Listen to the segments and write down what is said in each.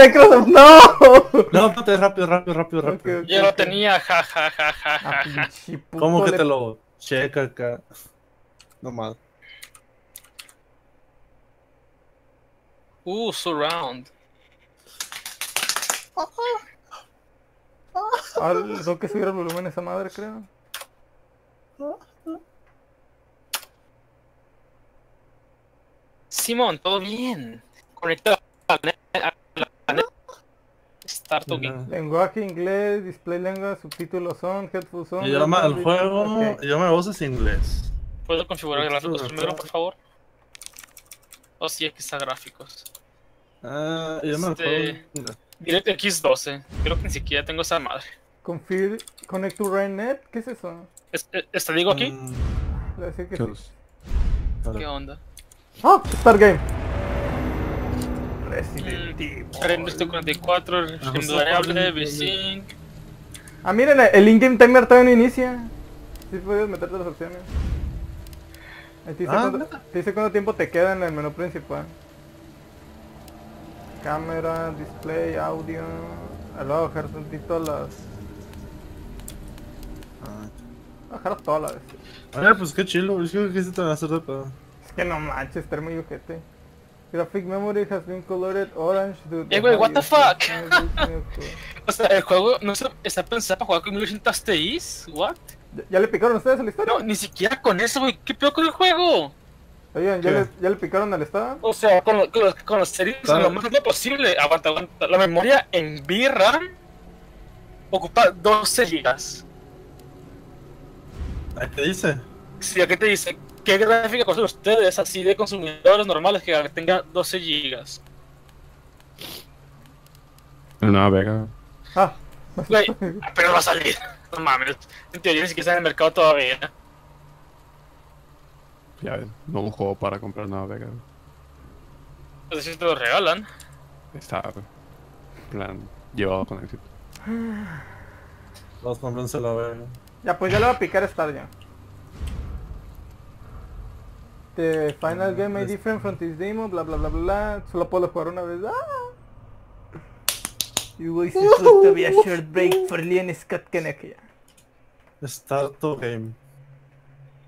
Microsoft, no. No, espérate, rápido, rápido, rápido, rápido. Ok, ok, Yo lo tenía, ja, ja, ja, ja, ja, Ah, ja. ¿Cómo que le- te lo checa acá? No más. Uh, surround. Ah, tengo que subir el volumen a esa madre, creo. Simón, todo bien. Conectado a la net. a la net. Start talking. Lenguaje inglés, display lengua, subtítulos son, headphones son. Idioma del Ok. juego, idioma de voces inglés. ¿Puedo configurar gráficos primero, por favor? O si X a gráficos. Ah, idioma Este- del juego. DirectX 12. Creo que ni siquiera tengo esa madre. Config, connect to RAINnet, ¿qué es eso? Es- eh, ¿Este digo aquí? Mm, que sí. ¿Qué onda? ¡Ah! Start game. Resident Evil. Render 44, régimen Ajá, variable, sí. VSync. Ah, miren, el in-game timer todavía no inicia. Sí puedes meterte las opciones. Ahí te dice, Ah, cuánto, te dice cuánto tiempo te queda en el menú principal. Cámara, display, audio. Ah, Le voy a bajar tantito las... ah. Voy a bajar todas las. Oye, pues qué chilo, es que qué te va a hacer de pedo. Es que no manches, está muy ojete. Graphic memory has been colored orange. due to Eh, güey, what the fuck? O sea, el juego no se- está pensado para jugar con 1080 Ti. ¿What? ¿Ya, ya le picaron ustedes a la historia? No, ni siquiera con eso, güey. ¿Qué peor con el juego? Oigan, ¿ya ¿Qué? le, ¿ya le picaron al estado? O sea, con, lo- con, los- con los series Claro. lo más rápido posible. Aguanta, aguanta. La memoria en VRAM ocupa 12 GB. Ahí te dice. Si aquí te dice, ¿qué gráfica consumen ustedes así de consumidores normales que tenga 12 GB? Una vega. Ah, Güey, pero va a salir. No mames. En teoría ni siquiera está en el mercado todavía. Ya ves, no un juego para comprar una vega. Pues si te lo regalan. Está, en plan, llevado con éxito. Los cómprense la verga. ya pues ya le voy a picar Star ya. The final game may different from this demo, bla bla bla bla. Solo puedo jugar una vez. ¡Ah! You was supposed to be a short break for Leon Scott Kennedy. Start to game.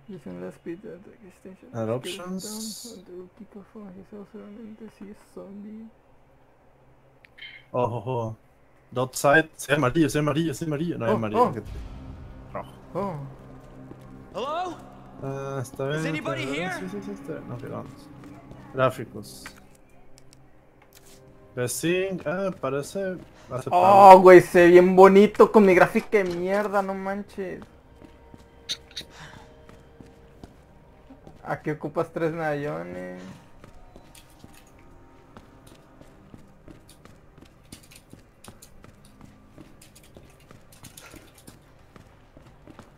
Using last speed at the extension. Options. Es zombie. Ojo, ojo. Dot side. Sí, amarillo, sí, amarillo, sí, amarillo. No, Oh, amarillo. oh. Oh. Hello? Ah, está bien. Is está anybody bien. here? Sí, sí, sí, está bien. Ok, vamos. Gráficos. Vesting. Ah, parece. aceptable. Oh, güey, se ve bien bonito con mi gráfica de mierda, no manches. Aquí ocupas tres medallones.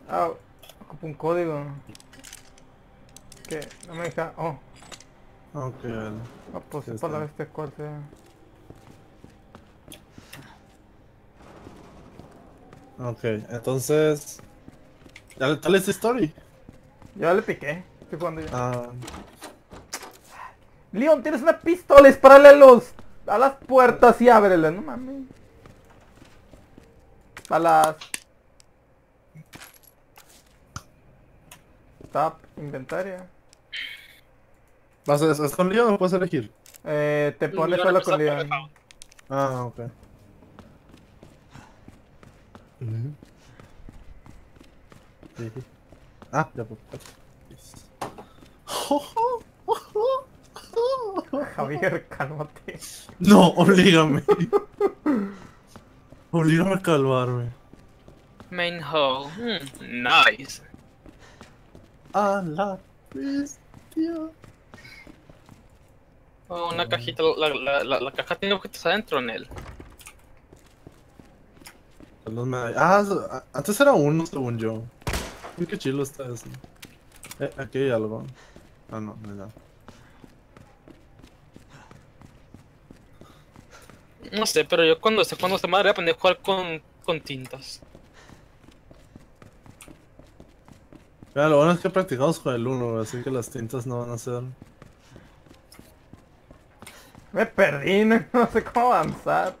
Ah, ocupo un código. ¿Qué? No me deja. Oh, Ok. ah, pues Sí, es para está. este sea. Ok, entonces. Dale, dale esta story. Ya le piqué. Estoy jugando ya. Ah, Leon, tienes una pistola, dispárale a los a las puertas y ábrelas, no mames. A las Tap, inventaria. ¿Vas a, ¿Es con Leon o puedes elegir? Eh, te pones solo con Leon. Ah, ok. Sí. Ah, ya pues. Javier, cálmate. No, oblígame. Oblígame a calmarme. Main hall. Hmm, nice. A la bestia. Oh, una cajita. La, la, la, la caja tiene objetos adentro en él. Medall- Ah, antes era uno según yo. Qué chilo está eso. Eh, aquí hay algo. Ah, no, no hay nada. No sé, pero yo cuando esté jugando esta madre voy a aprender a jugar con, con tintas. Mira, lo bueno es que practicamos con el 1, así que las tintas no van a ser. Me perdí, no, no sé cómo avanzar.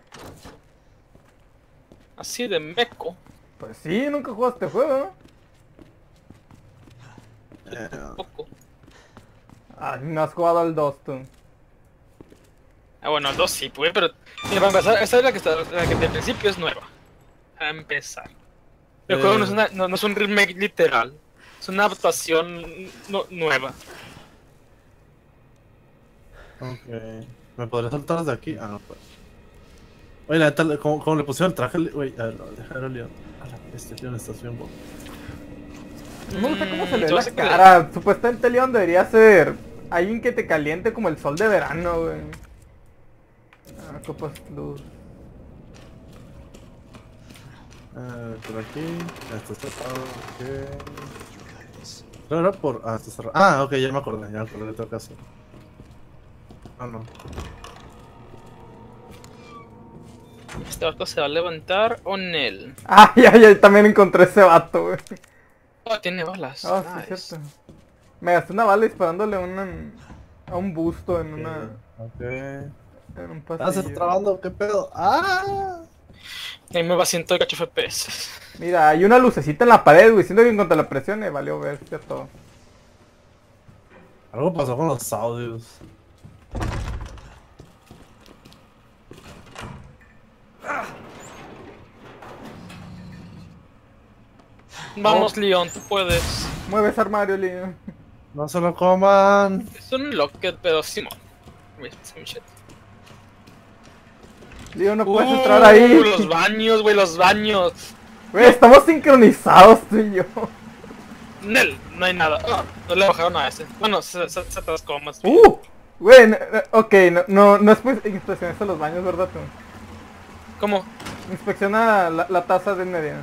Así de meco. Pues sí, nunca jugaste este juego, ¿no? Eh, Poco. Ah, no has jugado al 2 tú. Ah, bueno, el 2 sí, pues, pero. Mira, para empezar, esta es la que, está, la que de principio es nueva. A empezar. El Eh. juego no es, una, no, no es un remake literal. Es una adaptación no- nueva. ok. ¿Me podría saltar desde aquí? Ah, no pues. Oye, la neta, ¿cómo, cómo le pusieron el traje? Güey, a ver, Leon. A la bestia, Leon, estás bien guapo. No me gusta cómo se le ve la sé que- cara. Supuestamente León debería ser alguien que te caliente como el sol de verano, güey. Ah, copas luz. Eh, por aquí. Esto está cerrado. Ok. Pero era por. Ah, está cerrado. Ah, ok, ya me acordé. Ya me acordé de todo caso. No. Este vato se va a levantar o Nel. Ay, ay, ay, también encontré ese vato, güey. Oh, tiene balas. Ah, sí, Nice. es cierto. Me gasté una bala disparándole una, a un busto en una. Ok. En un Ah, se pasillo. está trabando, qué pedo. Ah. Ahí me va 108 FPS. Mira, hay una lucecita en la pared, güey. Siento que en cuanto la presione, valió bestia todo. Algo pasó con los audios. Vamos, Leon, tú puedes. Mueve ese armario, Leon. No se lo coman. Es un locket, pero Simón. Shit. Leon, no puedes Uh, entrar ahí. Los baños, güey, los baños. Güey, estamos sincronizados tú y yo. Nel, no hay nada. Ah, no le bajaron a ese. Bueno, se, se, se atascó más. bien. Uh, güey, no- no- ok, no, no, no es pues inspeccionaste los baños, ¿verdad tú? ¿Cómo? Inspecciona la, la taza de media.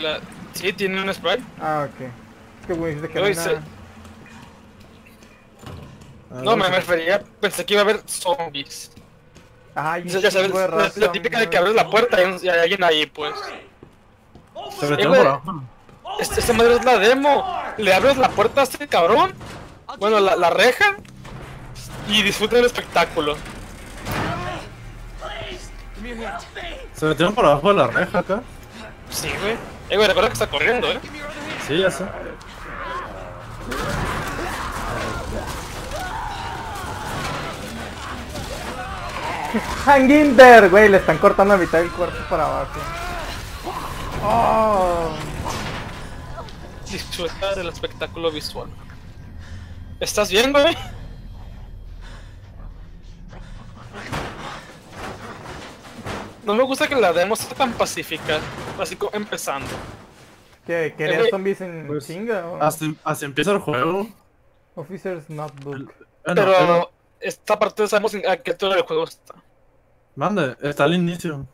La- Sí, tiene un spray. Ah, ok. Es que güey, dice que no hay se- nada. No, me, refería, pensé que iba a haber zombies. Ay, Ya, ya sabes, de la, la típica de que abres la puerta y hay, alguien ahí, pues. Se metieron Eh, por güey. abajo. Este, esta madre es la demo. Le abres la puerta a este cabrón. Bueno, la, la reja. Y disfruta del espectáculo. Se metieron por abajo de la reja acá. Sí, güey. Eh, güey, recuerda que está corriendo, eh. Sí, ya sé. Hanginder, güey, le están cortando la mitad del cuerpo para abajo. Oh. Disfruta del espectáculo visual. ¿Estás bien, güey? No me gusta que la demo sea tan pacífica, así como empezando. ¿Qué? ¿Querías güey, zombies en pues, chinga o? Así, así empieza el juego. Officer's Notebook. Pero pero- esta parte sabemos a qué altura del juego está. Mande, está al inicio.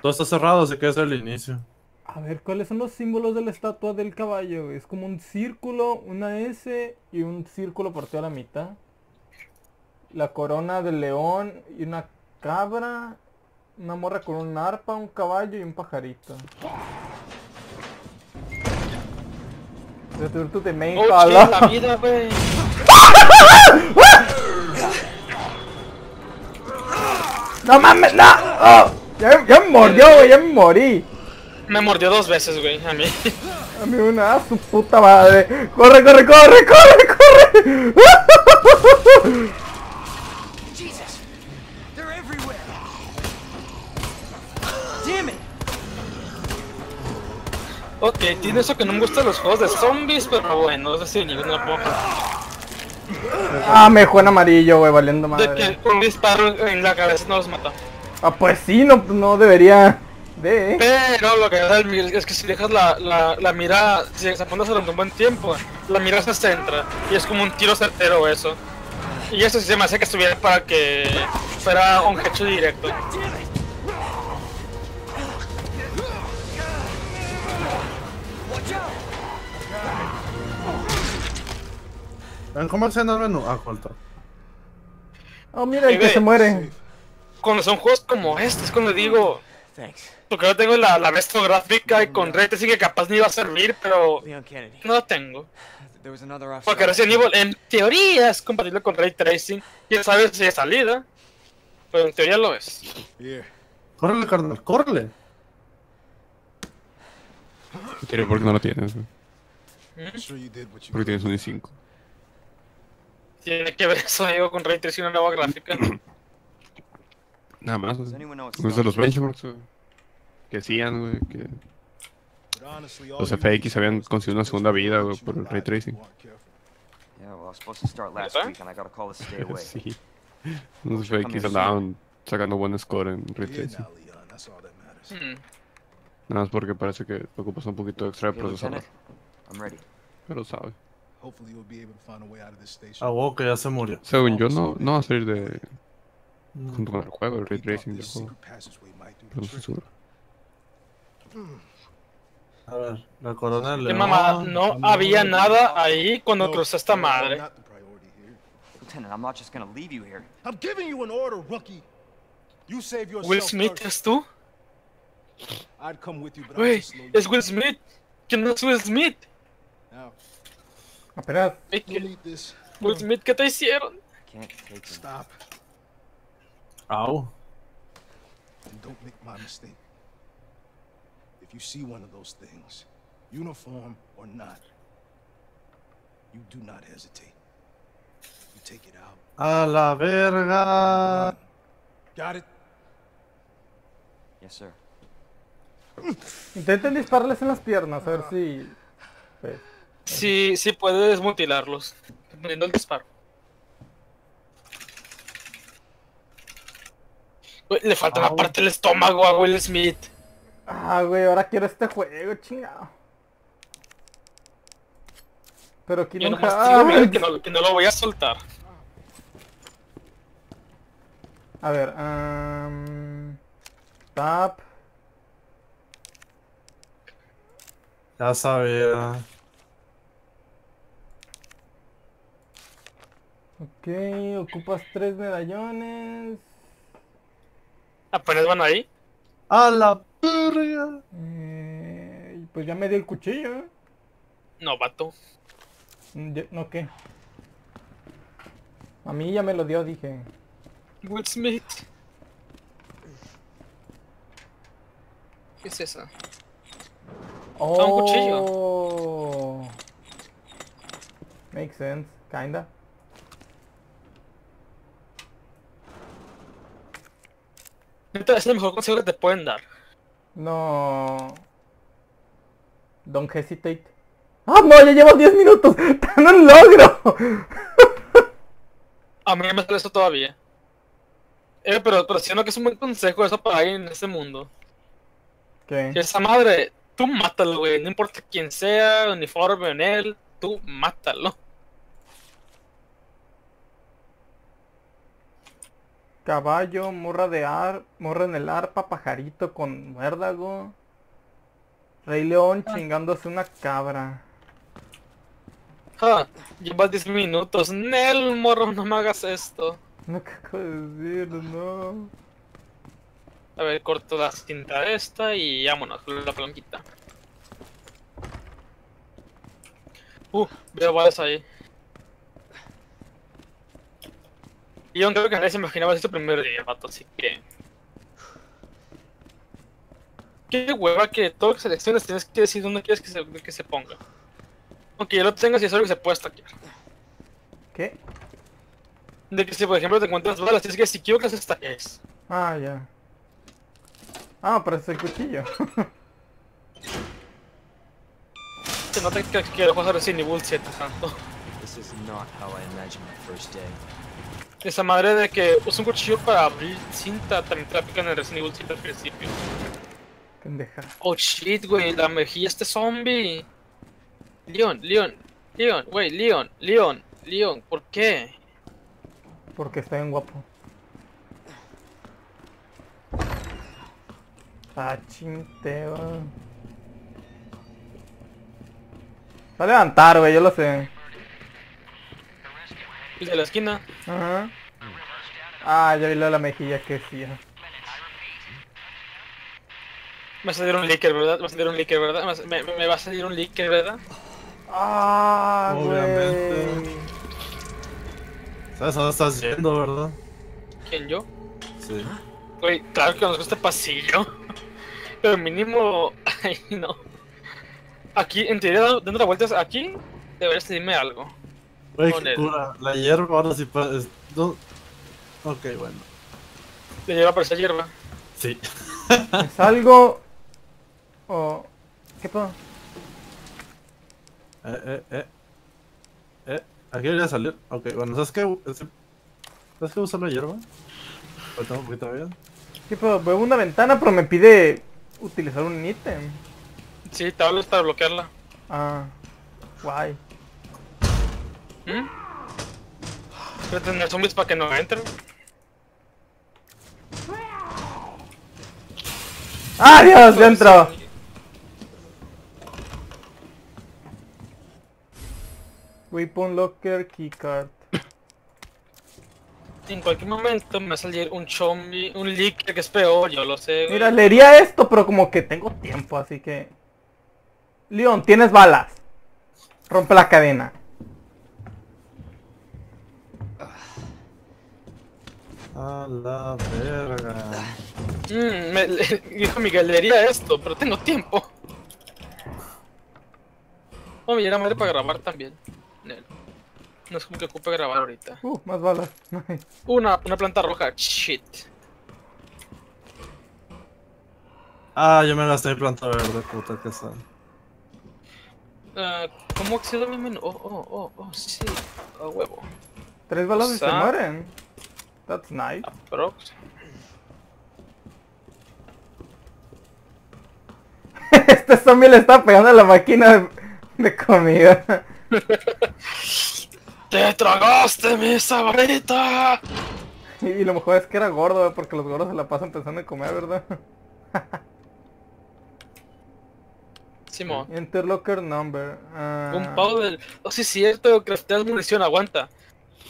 Todo está cerrado, así que es el inicio. A ver, ¿cuáles son los símbolos de la estatua del caballo? Es como un círculo, una S y un círculo partido a la mitad. La corona del león y una cabra. Una morra con un arpa, un caballo y un pajarito. Shit, la vida, güey. ¡No mames! ¡No! ¡Oh! Ya, ya me mordió, güey, ya me morí. Me mordió dos veces, güey, a mí. A mí una, a su puta madre. ¡Corre, corre, corre, corre, corre! Ok, tiene eso que no me gustan los juegos de zombies, pero bueno, es decir, no lo puedo Ah, me dejó en amarillo, güey, valiendo De madre. que un disparo en la cabeza no los mata. Ah, pues sí, no, no debería de. Pero lo que da el mir- es que si dejas la, la, la mira, si se pones durante un buen tiempo, la mira se centra y es como un tiro certero eso. Y eso sí se me hace que estuviera para que fuera un hecho directo. ¿Cómo se llama el menú? Ah, falta. Oh, mira, el Eh, que se muere. Cuando son juegos como este, es cuando digo, Thanks. porque yo tengo la, la resto gráfica y con ray sí que capaz ni iba a servir, pero no la tengo. Porque Resident Evil en teoría es compatible con Ray Tracing. Quién sabe si es salida. Pero en teoría lo es. Here. Córrele, carnal, córrele. Quiero porque no lo tienes, Porque tienes un i5. Tiene que ver eso digo, con Ray Tracing una nueva gráfica. Nada más, güey. Con eso los benchmarks, güey. Que decían, güey, que los FX habían conseguido una segunda vida, güey, por el ray tracing. on, careful. Yeah, well, I was supposed to start last ¿Neta? week and I got a call to stay away. Sí. Los FX andaban sacando buen score en ray tracing. Hmm. Nada más porque parece que ocupas un poquito extra de procesador. Lieutenant, I'm ready. Pero sabe. Hopefully, you'll be able to find a way out of this station. Ah, wow, que ya se murió. Según yo, no, no va a salir de. Mm. junto con el juego, el ray tracing del this juego. Pero no estoy seguro. A ver, la corona mamada, no había nada ahí cuando crucé esta no, madre. Lieutenant, I'm not just gonna leave you here. I'm giving you an order, rookie. You save yourself Will Smith. ¿es tú? I'd come with you, but just you es Will. Smith. ¿Quién no es Will Smith? Apenas. Ey, you'll ¿qué- need this. Will Smith, ¿qué te hicieron? I can't take him. Stop Au. and don't make my mistake. If you see one of those things, uniform or not, you do not hesitate. You take it out. A la verga. Got it? Yes, sir. Intenten dispararles en las piernas, a ver si. pues, Sí, sí puedes mutilarlos. Dependiendo del disparo. Güey, le falta una Au. parte del estómago a Will Smith. Ah, güey, ahora quiero este juego, chingado. Pero aquí Yo nomás que Ah, no, que no lo voy a soltar. A ver, um, tap. Ya sabía. Ok, ocupas tres medallones. Apenas van ahí. A la verga. Eh, pues ya me dio el cuchillo. No, vato. Mm, No, ¿qué? A mí ya me lo dio, dije. Will Smith. ¿Qué es eso? Oh. un cuchillo. Makes sense, kinda. Neta, es el mejor consejo que te pueden dar. No. Don't hesitate. ¡Ah, no! Ya llevo 10 minutos. ¡No logro! A mí me sale eso todavía. Eh, pero, pero siento que es un buen consejo eso para alguien en este mundo. ¿Qué? Que esa madre, tú mátalo, güey. No importa quién sea, uniforme o en él, tú mátalo. Caballo, morra de ar, morra en el arpa, pajarito con muérdago. Rey León chingándose una cabra. Ja, llevas 10 minutos. Nel, morro, no me hagas esto. No, ¿qué acabo de decir? No. A ver, corto la cinta esta y vámonos con la palanquita. Uh, veo balas ahí. Y yo creo que nadie se imaginaba este primer día, vato, así que... Qué hueva que todas las selecciones tienes que decir dónde quieres que se, que se ponga. Aunque ya lo tengas y es algo que se puede stackear. ¿Qué? De que si por ejemplo te encuentras balas, tienes que decir quiero que se stackees. Ah, ya. Ah, pero es el cuchillo. Se nota que, que lo juegas Resident Evil 7 tanto. This is not how I imagined my first day. Esa madre de que usa un cuchillo para abrir cinta también te la pican en el Resident Evil 7 al principio. Pendeja. Oh shit, güey, la mejilla este zombie. Leon, Leon, Leon, güey, Leon, Leon, Leon, ¿por qué? Porque está bien guapo. Ah, chinteo. Va a levantar, güey, yo lo sé. El de la esquina. Ajá. Ah, ya vi lo de la mejilla que sí. Me va a salir un leaker, ¿verdad? Me va a salir un leaker, ¿verdad? Me, me- me va a salir un leaker, ¿verdad? Ah, Obviamente. güey. ¿Sabes a dónde estás yendo, verdad? ¿Quién yo? Sí. Güey, claro que conozco este pasillo. Pero mínimo. Ay, no. Aquí, en teoría, dando las vueltas aquí, deberías decirme algo. Güey, qué cura. La hierba ahora sí puede. No... Ok, bueno. Le lleva a aparecer hierba. Sí. ¿Es algo? ¿O qué pasa? Eh, eh, eh. Eh, aquí debería salir. Ok, bueno, ¿sabes qué? ¿Sabes qué usar la hierba? Ahorita tengo un poquito de vida. ¿Qué pasa? Veo una ventana, pero me pide utilizar un ítem. Sí, te hablo para bloquearla. Ah, guay. ¿Mm? Pero tener zombies para que no entren. ¡Ah, Dios! ¡Dentro! Weapon Locker Keycard. En cualquier momento me va a salir un zombie, un leak que es peor, yo lo sé. güey. Mira, leería esto, pero como que tengo tiempo, así que... Leon, tienes balas. Rompe la cadena. A la verga. Mm, me, le- dijo Miguel, leería esto, pero tengo tiempo. Oh, me llega madre para grabar también. No es como que ocupe grabar ahorita. Uh, más balas. Una, una planta roja, shit. Ah, yo me gasté mi planta verde, puta que está. Ah, ¿Cómo accedo a mi menú? Oh, oh, oh, oh, sí. A huevo. Tres balas y se mueren. That's nice. Este zombie le está pegando a la máquina de, de comida. ¡Te tragaste mi sabrita! Y lo mejor es que era gordo, eh, porque los gordos se la pasan pensando en comer, ¿verdad? Simón. Interlocker number. ah, Un pavo del. Oh, sí, es cierto, crafteas munición, aguanta.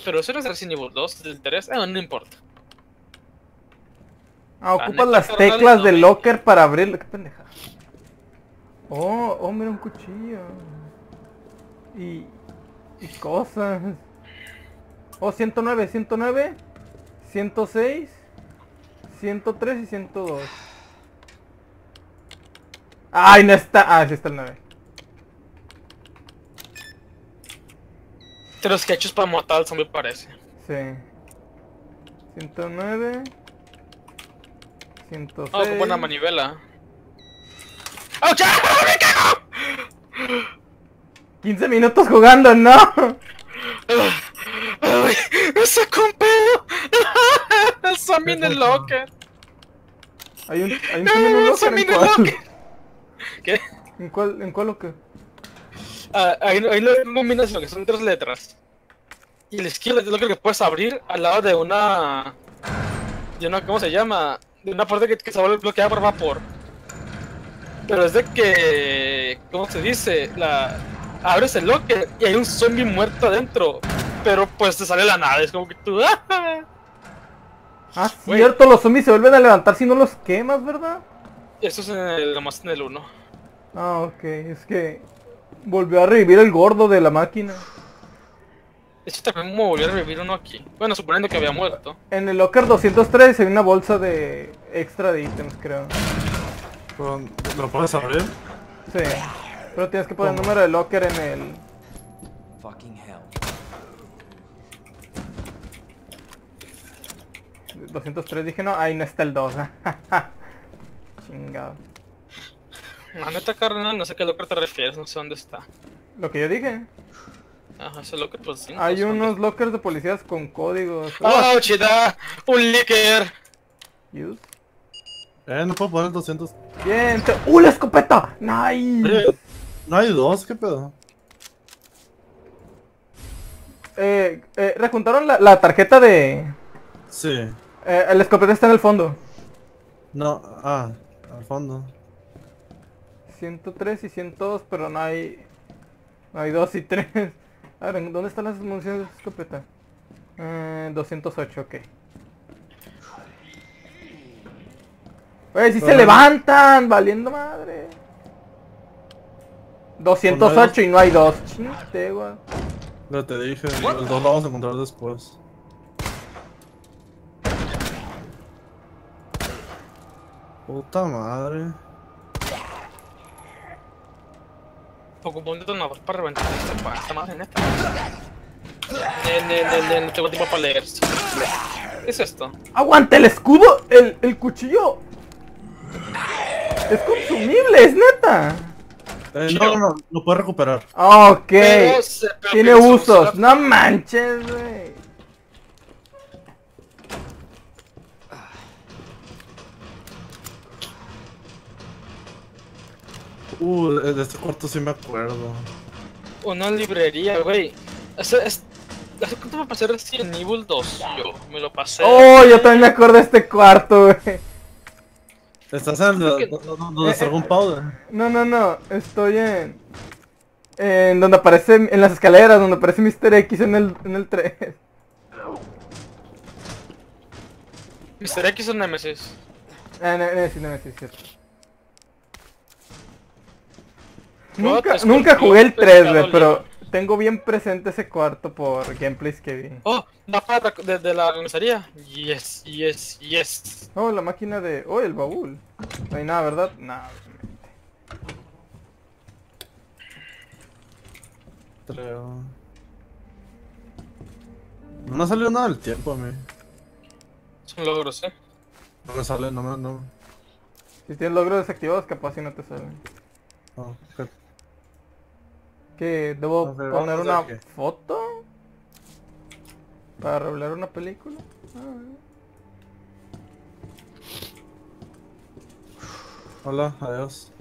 Pero eso no es Resident Evil 2, es del 3. Ah, no importa. Ah, La ocupas las teclas no del locker para abrirlo. Qué pendeja. Oh, oh, mira un cuchillo. Y. Y cosas. Oh, 109, 109, 106, 103 y 102. Ay, no está. Ah, sí está el 9. Los que hechos para matar al zombie parece. Sí. 109. 106. Ah, con buena manivela. ¡Ah, ¡Me cago! 15 minutos jugando, no. ¡Me sacó un pedo! ¡El zombie en el locker! Hay un, hay un zombie en ¡El locker! ¿Qué? ¿En cuál, en cuál locker? Ah, hay, hay una combinación que son tres letras. Y el skill es lo que puedes abrir al lado de una. de una. ¿Cómo se llama? De una parte que, que se vuelve bloqueada por vapor. Pero es de que. ¿Cómo se dice? La. Abres el locker y hay un zombie muerto adentro. Pero pues te sale la nada. Es como que tú. ¡ah! Cierto, los zombies se vuelven a levantar si no los quemas, ¿verdad? Eso es en el, nomás en el 1. Ah, ok, es que volvió a revivir el gordo de la máquina. Eso también me volvió a revivir uno aquí. Bueno, suponiendo que había muerto. En el locker 203 hay una bolsa de extra de ítems, creo. ¿Lo puedes abrir? Sí, pero tienes que poner el número de locker en el... Fucking hell. 203 dije, no, ahí no está el 2. Chingado. La neta, carnal, no sé a qué locker te refieres, no sé dónde está. Lo que yo dije. Ajá, ese locker, pues sí. Hay pues, ¿dónde unos lockers de policías con códigos. ¡Oh, chida! ¡Un licker! Use. Eh, no puedo poner 200. Bien, te- ¡Uh, la escopeta! ¡Nice! ¿no hay dos? ¿Qué pedo? Eh, eh, rejuntaron la, la tarjeta de... Sí. Eh, la escopeta está en el fondo. No, ah, al fondo. 103 y 102, pero no hay... No hay 2 y 3. A ver, ¿en ¿dónde están las municiones de escopeta? Eh, 208, ok. Oye, si se Ajá. levantan, valiendo madre. 208 y no hay dos. Chinte, güey. No te dije, los dos lo vamos a encontrar después. Puta madre. Un detonador para reventar esta, pa- esta madre neta. Ne, ne, ne, ne, no tengo tiempo para leer. ¿Qué es esto? ¡Aguanta el escudo! El, el cuchillo. Es consumible, es neta. Eh, no, no, no, lo puedes recuperar. Ok. Pero se- pero Tiene usos. No manches, güey. Uh, de este cuarto sí me acuerdo. Una librería, güey. Ese- es- ¿Hace cuánto me pasé Resident Evil 2? Yo me lo pasé. Oh, yo también me acuerdo de este cuarto, güey. ¿Estás en donde está algún powder? No, no, no. Estoy en. En donde aparece. En las escaleras, donde aparece Mr. X en el, en el 3. Mr. X o Nemesis. Ah, sí, es cierto. What? Nunca, nunca jugué el un 3, güey, pero tengo bien presente ese cuarto por gameplays que vi. Oh, la pata de, de la comisaría. Yes, yes, yes. Oh, la máquina de... Oh, el baúl. No hay nada, ¿verdad? Nada. obviamente. Creo. No me ha salido nada del tiempo a mí. Son logros, eh. No me sale, no me. No, Si tienes logros desactivados, capaz si no te salen. no, ¿qué? ¿Qué? ¿Debo poner una qué. foto? ¿Para revelar una película? Ah, Hola, adiós.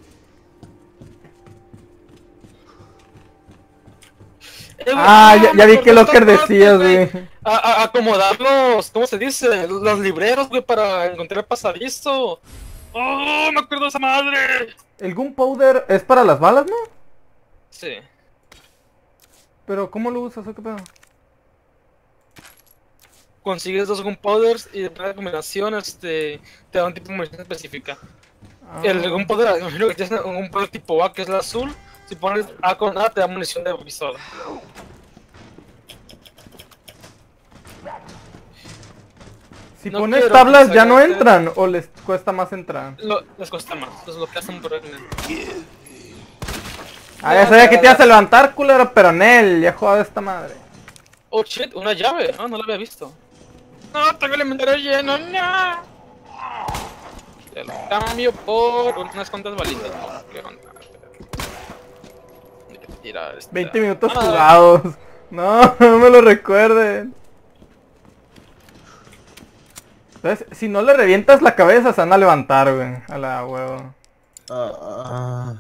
Eh, Ah, ya, ya vi que Locker decías, güey. A, a- acomodar los, ¿cómo se dice? Los libreros, güey, para encontrar el pasadizo. ¡Oh, me acuerdo de esa madre! El gunpowder es para las balas, ¿no? Sí. Pero ¿cómo lo usas o qué pedo? Consigues dos gunpowders y de cada combinación este, te da un tipo de munición específica. Ah, El gunpowder, imagino que tienes un gunpowder tipo A, que es el azul. Si pones A con A, te da munición de pistola. Si no pones tablas ya no entran o les cuesta más entrar. Lo, les cuesta más, entonces lo que hacen por el... Ah, ya sabía que te ibas a levantar, culero, pero Nel, ya jugado esta madre. Oh shit, una llave. Ah, no la había visto. No, tengo el inventario lleno, no. Te lo cambio por unas cuantas balitas. No, qué onda. Hay que tirar esta- 20 minutos Ah, jugados. No, no me lo recuerden. Entonces, si no le revientas la cabeza, se van a levantar, güey. A la huevo. Ah,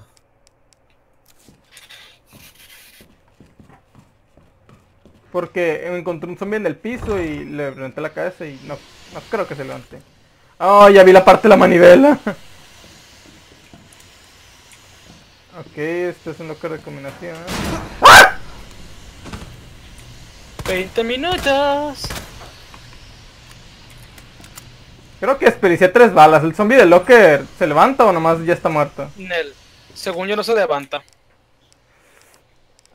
Porque encontré un zombie en el piso y le reventé la cabeza y no, no creo que se levante. Oh, ya vi la parte de la manivela. ok, esto es un locker de combinación. 20 minutos. Creo que desperdicié tres balas. ¿El zombie del locker se levanta o nomás ya está muerto? Nel. Según yo no se levanta.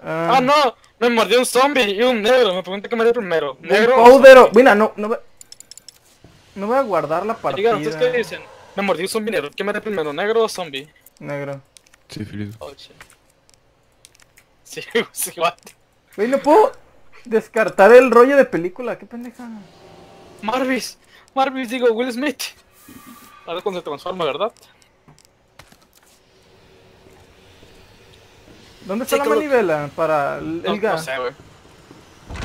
Ah, Ah, no. Me mordió un zombie y un negro. Me pregunté qué me dio primero. Negro. o powder o- Mira, no, no, voy- no voy a guardar la zombie. Digan, partida. ¿ustedes qué dicen? Me mordió un zombie negro. ¿Qué me dio primero? ¿Negro o zombie? Negro. Sífilis. Oh, shit. Sí, sí, what? Güey, no puedo descartar el rollo de película. Qué pendeja. Marvis. Marvis, digo, Will Smith. Ahora cuando se transforma, ¿verdad? ¿Dónde está Sí, la manivela para el, No, gas? no sé, güey.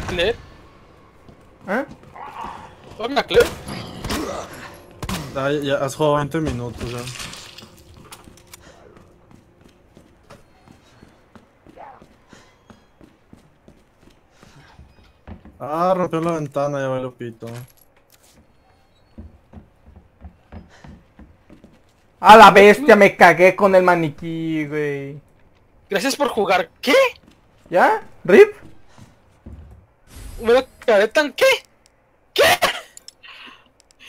¿Claire? ¿Eh? Hola, Claire. ah, ya, ya has jugado 20 minutos ya. Ah, rompió la ventana, ya me lo pito. A la bestia, me cagué con el maniquí, güey. Gracias por jugar. ¿Qué? ¿Ya? ¿Rip? ¿Me cagué tan qué? ¿Qué?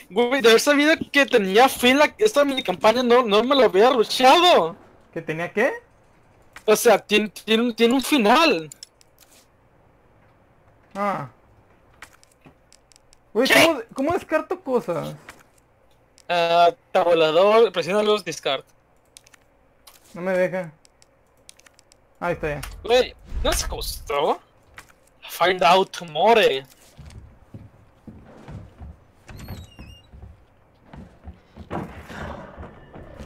Güey, de haber sabido que tenía fin la, esta mini campaña, no, no me lo había rushado. ¿Que tenía qué? O sea, tiene, tiene, un- tiene un final. Ah. Güey, ¿cómo, ¿cómo descarto cosas? Ah, tabulador, presiona los discard. No me deja. Ahí está ya. Güey, ¿no se costó? Find out more.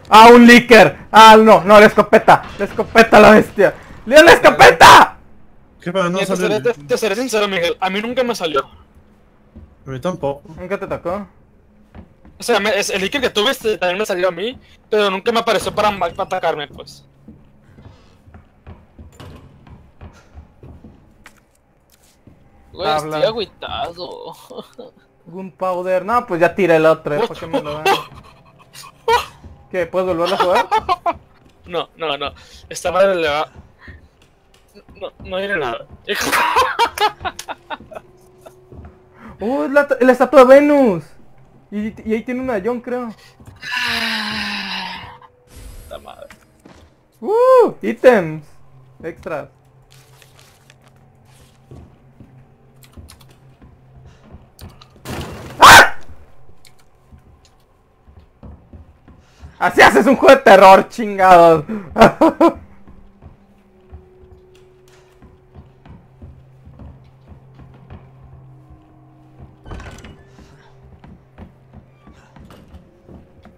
¡Ah, un licker! ¡Ah, no! ¡No, la escopeta! ¡La escopeta, la bestia! ¡Leo la escopeta! ¿Qué? No te, salió. seré, te, te seré sincero, Miguel. A mí nunca me salió. A mí tampoco. ¿Nunca te tocó? O sea, me- es- el Iker que tuve este, también me salió a mí, pero nunca me apareció para, para atacarme, pues. Güey, Tabla. estoy agüitado. Gunpowder. No, pues ya tiré el otro, ¿eh? ¿Para qué me lo dan? ¿Qué? ¿Puedes volverlo a jugar? No, no, no. Esta madre le va. No, no diré nada. ¡Oh, es la, la estatua de Venus! Y, y ahí tiene una John, creo. Esta madre. ¡Uh! Ítems. Extras. Así haces un juego de terror, chingados.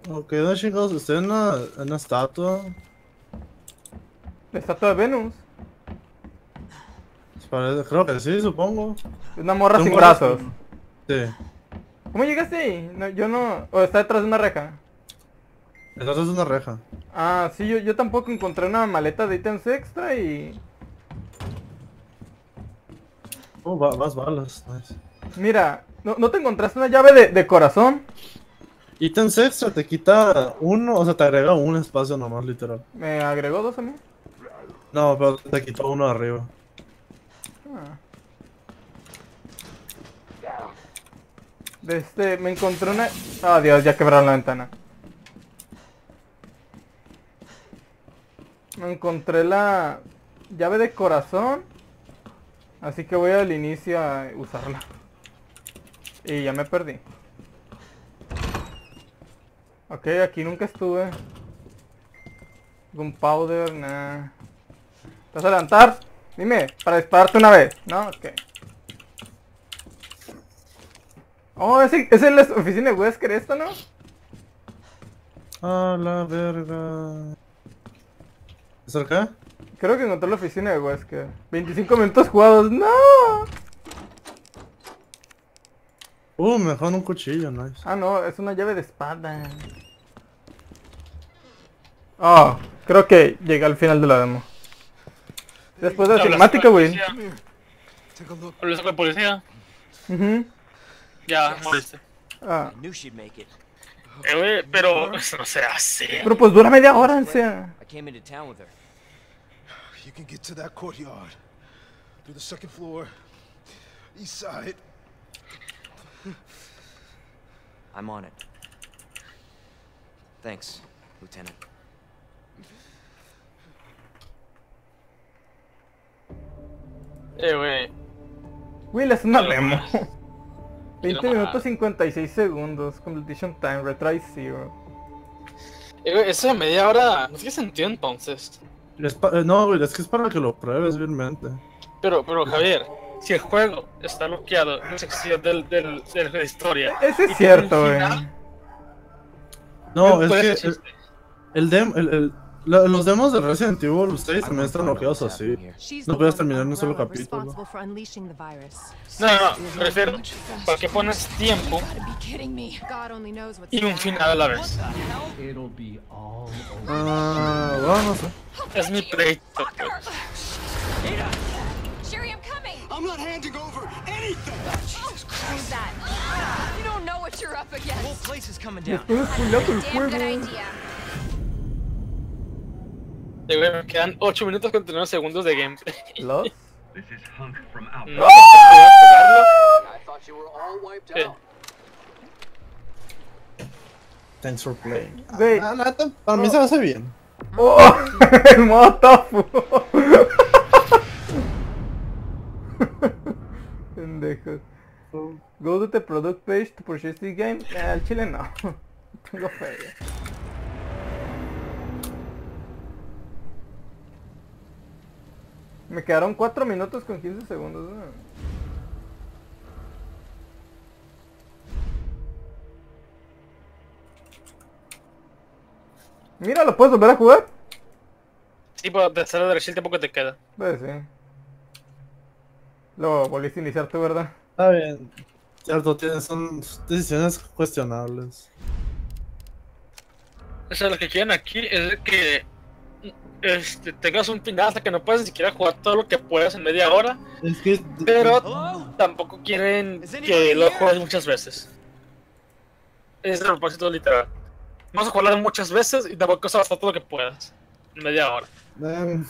Ok, no chingados, estoy en una, en una estatua. La estatua de Venus. Parece- Creo que sí, supongo. Una morra sin brazos. Sí. ¿Cómo llegaste ahí? No, yo no... ¿O está detrás de una reja? Detrás de una reja. Ah, sí, yo, yo tampoco encontré una maleta de ítems extra y... Oh, va- más balas. Nice. Mira, ¿no, no te encontraste una llave de, de corazón? Ítems extra te quita uno, o sea, te agrega un espacio nomás, literal. ¿Me agregó dos a mí? No, pero te quitó uno arriba. Ah. De este, me encontré una... Ah, Dios, ya quebraron la ventana. Me encontré la llave de corazón. Así que voy al inicio a usarla. Y ya me perdí. Ok, aquí nunca estuve. Gunpowder, nah. ¿Te vas a levantar? Dime, para dispararte una vez. ¿No? Ok. Oh, ¿es, es la oficina de Wesker esto, no? A la verga. ¿Es acá? Creo que encontré la oficina de Wesker. 25 minutos jugados. ¡No! Uh, me dejaron un cuchillo, nice. Ah, no, es una llave de espada. Oh, creo que llegué al final de la demo. Después de la cinemática, güey. Take a look. Hablas con la policía. Ujú. Ya, moriste. Ah, I knew she'd make it. Eh, güey, pero eso no se hace. pero pues dura media hora, o sea. You can get to that courtyard through the second floor, east side. I'm on it. Thanks, Lieutenant. Eh, güey. Will es una demo. 20 Pero, minutos ah. 56 segundos. Completion time, retry zero. Eh, güey, eso de media hora no tiene sentido entonces. Es pa- eh, no, güey, es que es para que lo pruebes realmente. Pero, pero Javier, si el juego está bloqueado en la sección del, del, de la historia. Ese es cierto, güey. No, es ¿cuál que el el, chiste? el dem, el, el- la- los demos de Resident Evil, ustedes también están bloqueados así. She's No the puedes terminar en un solo capítulo. responsible for unleashing the virus. No, no, refiero. ¿Para qué pones tiempo y un final a la vez? Ah, bueno, no sé. Es mi pleito. pues. Sherry, I'm coming! I'm not handing over anything. Who's that? You don't know what you're up The against. whole place is coming down. Damn good idea. Eh, güey, me quedan 8 minutos con 39 segundos de gameplay. ¿Los? No, jugarlo. ¿Qué? Thanks for playing. Güey, Ah, neta, para mí se hace bien. ¡Oh! El modo tofu. Pendejos. Go to the product page to purchase this game. Al chile no. Tengo fe. Me quedaron 4 minutos con 15 segundos. ¿no? Mira, ¿lo puedes volver a jugar? Sí, pero de hacer el tiempo que te queda. Pues sí. Lo volviste a iniciar tú, ¿verdad? Está bien. Cierto, tienes, son decisiones cuestionables. O sea, lo que quieren aquí es que este, tengas un final hasta que no puedas ni siquiera jugar todo lo que puedas en media hora, Es que. pero tampoco quieren que lo juegues muchas veces. Es el propósito literal. Vamos a jugarlo muchas veces y tampoco vas a gastar todo lo que puedas en media hora. eh,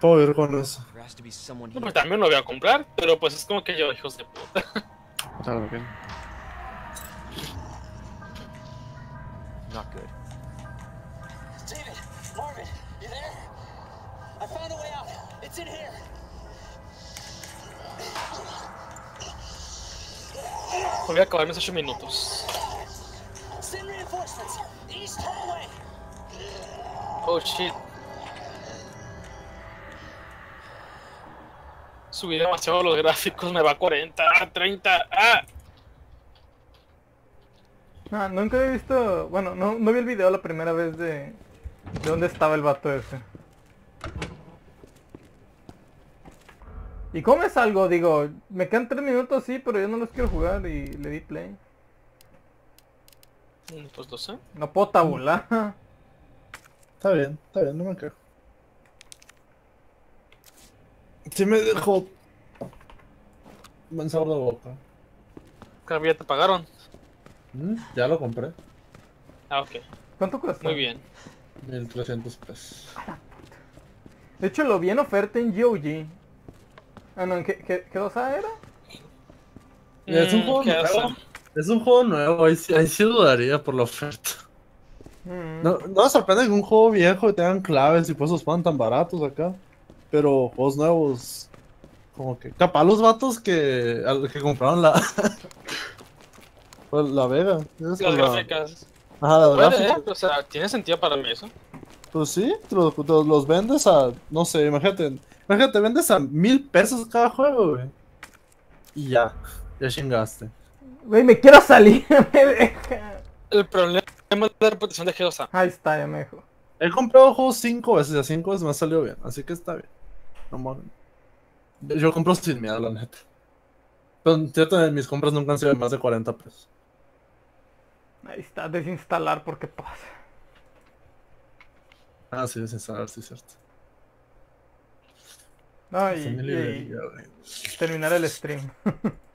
puedo ir con eso. No, pues también lo voy a comprar, pero pues es como que yo, hijos de puta. Not good. It's in here. Voy a acabar mis 8 minutos. Send reinforcements. East hallway. Oh shit. Subí demasiado los gráficos, me va a 40, a 30, ah. Ah, nunca había visto... Bueno, no, no vi el video la primera vez de... De dónde estaba el vato ese. ¿Y cómo me salgo? Digo, me quedan 3 minutos, sí, pero yo no los quiero jugar y le di play. Pues no sé. No puedo tabular. Está bien, está bien, no me quejo. Sí me dejó. Buen sabor de boca. Creo que ya te pagaron. Mm, Ya lo compré. Ah, ok. ¿Cuánto cuesta? Muy bien. 1300 pesos. De hecho, lo vi en oferta en GOG. Ah, no, ¿en qué, qué, qué dosa era? Es un Mm, juego ¿qué nuevo. Es un juego nuevo, ahí sí, ahí sí dudaría por la oferta. Mm. No, no me sorprende que un juego viejo tengan claves y pues los pongan tan baratos acá. Pero juegos nuevos. Como que. Capaz los vatos que. al- que compraron la. pues la Vega. Las la- gráficas. Ajá, la Puede, gráfica. ¿eh? O sea, tiene sentido para mí eso. Pues sí, te los, te los vendes a. No sé, imagínate. Imagínate, vendes a mil pesos cada juego, güey. Y ya. Ya chingaste. Güey, me quiero salir, me deja. El problema es la reputación de G2A. Ahí está, ya me dejó. He comprado juegos cinco veces y a cinco veces me ha salido bien. Así que está bien. No mames. Yo compro sin miedo, la neta. Pero cierto, mis compras nunca han sido de más de 40 pesos. Ahí está, desinstalar porque pasa. Ah, sí, desinstalar, sí, cierto. No, y, y- terminar el stream.